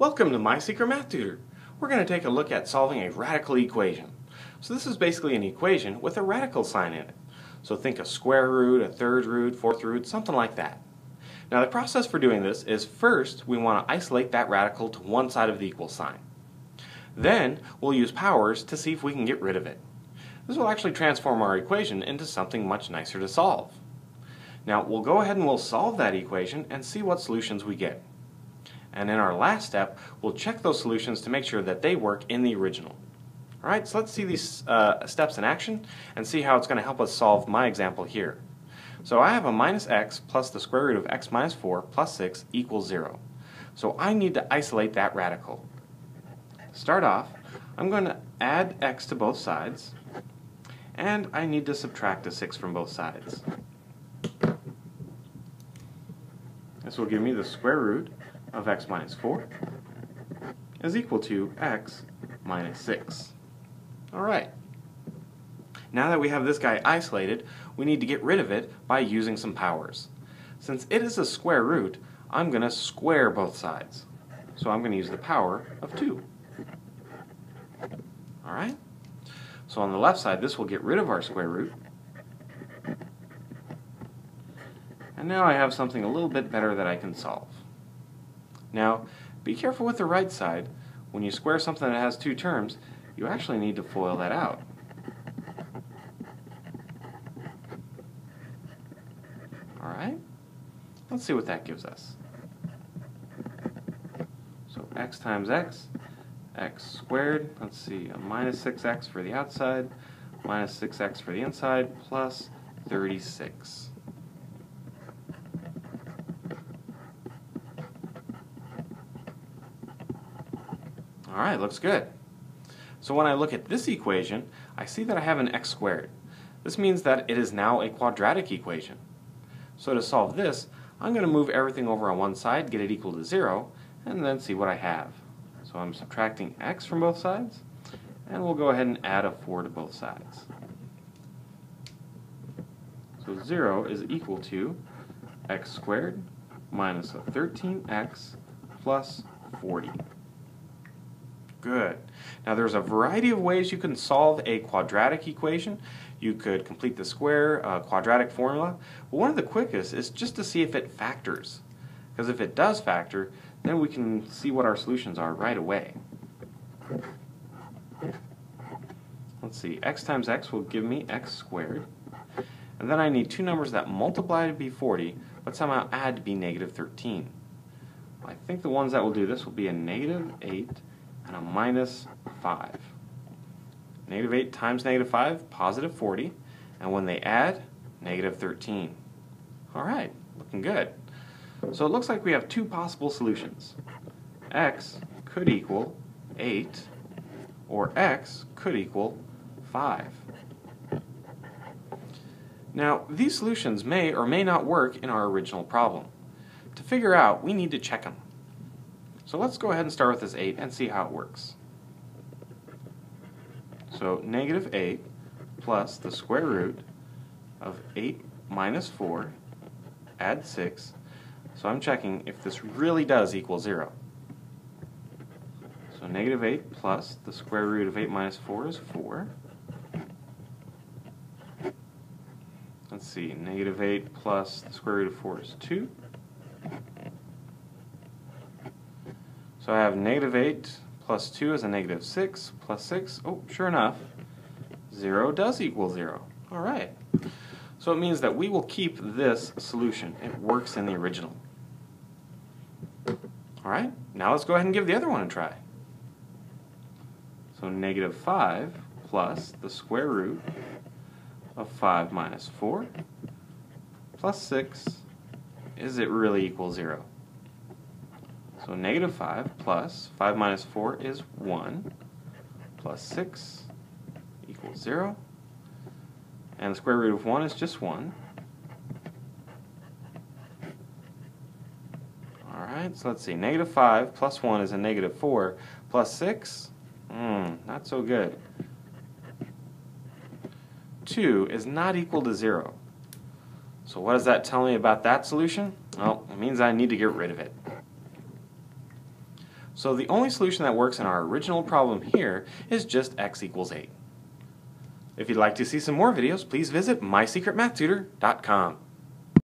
Welcome to My Secret Math Tutor. We're going to take a look at solving a radical equation. So this is basically an equation with a radical sign in it. So think a square root, a third root, fourth root, something like that. Now the process for doing this is first we want to isolate that radical to one side of the equal sign. Then we'll use powers to see if we can get rid of it. This will actually transform our equation into something much nicer to solve. Now we'll go ahead and we'll solve that equation and see what solutions we get. And in our last step, we'll check those solutions to make sure that they work in the original. Alright, so let's see these uh, steps in action and see how it's going to help us solve my example here. So I have a minus x plus the square root of x minus 4 plus 6 equals 0. So I need to isolate that radical. Start off, I'm going to add x to both sides, and I need to subtract a 6 from both sides. This will give me the square root of x minus 4 is equal to x minus 6. Alright. Now that we have this guy isolated, we need to get rid of it by using some powers. Since it is a square root, I'm going to square both sides. So I'm going to use the power of 2. Alright? So on the left side, this will get rid of our square root. And now I have something a little bit better that I can solve. Now, be careful with the right side. When you square something that has two terms, you actually need to FOIL that out. Alright, let's see what that gives us. So x times x, x squared, let's see, a minus 6x for the outside, minus 6x for the inside, plus 36. Alright, looks good. So when I look at this equation, I see that I have an x squared. This means that it is now a quadratic equation. So to solve this, I'm going to move everything over on one side, get it equal to 0, and then see what I have. So I'm subtracting x from both sides, and we'll go ahead and add a 4 to both sides. So 0 is equal to x squared minus a 13x plus 40. Good. Now there's a variety of ways you can solve a quadratic equation. You could complete the square uh, quadratic formula. But one of the quickest is just to see if it factors. Because if it does factor, then we can see what our solutions are right away. Let's see, x times x will give me x squared. And then I need two numbers that multiply to be 40, but somehow add to be negative 13. I think the ones that will do this will be a negative 8 and a minus 5. Negative 8 times negative 5, positive 40. And when they add, negative 13. All right, looking good. So it looks like we have two possible solutions. x could equal 8, or x could equal 5. Now, these solutions may or may not work in our original problem. To figure out, we need to check them. So let's go ahead and start with this 8 and see how it works. So negative 8 plus the square root of 8 minus 4, add 6. So I'm checking if this really does equal 0. So negative 8 plus the square root of 8 minus 4 is 4. Let's see, negative 8 plus the square root of 4 is 2. So I have negative 8 plus 2 is a negative 6 plus 6. Oh, sure enough, 0 does equal 0. All right. So it means that we will keep this solution. It works in the original. All right, now let's go ahead and give the other one a try. So negative 5 plus the square root of 5 minus 4 plus 6, is it really equal 0? So negative 5 plus 5 minus 4 is 1 plus 6 equals 0. And the square root of 1 is just 1. Alright, so let's see. Negative 5 plus 1 is a negative 4 plus 6. Hmm, not so good. 2 is not equal to 0. So what does that tell me about that solution? Well, it means I need to get rid of it. So the only solution that works in our original problem here is just x equals 8. If you'd like to see some more videos, please visit mysecretmathtutor.com.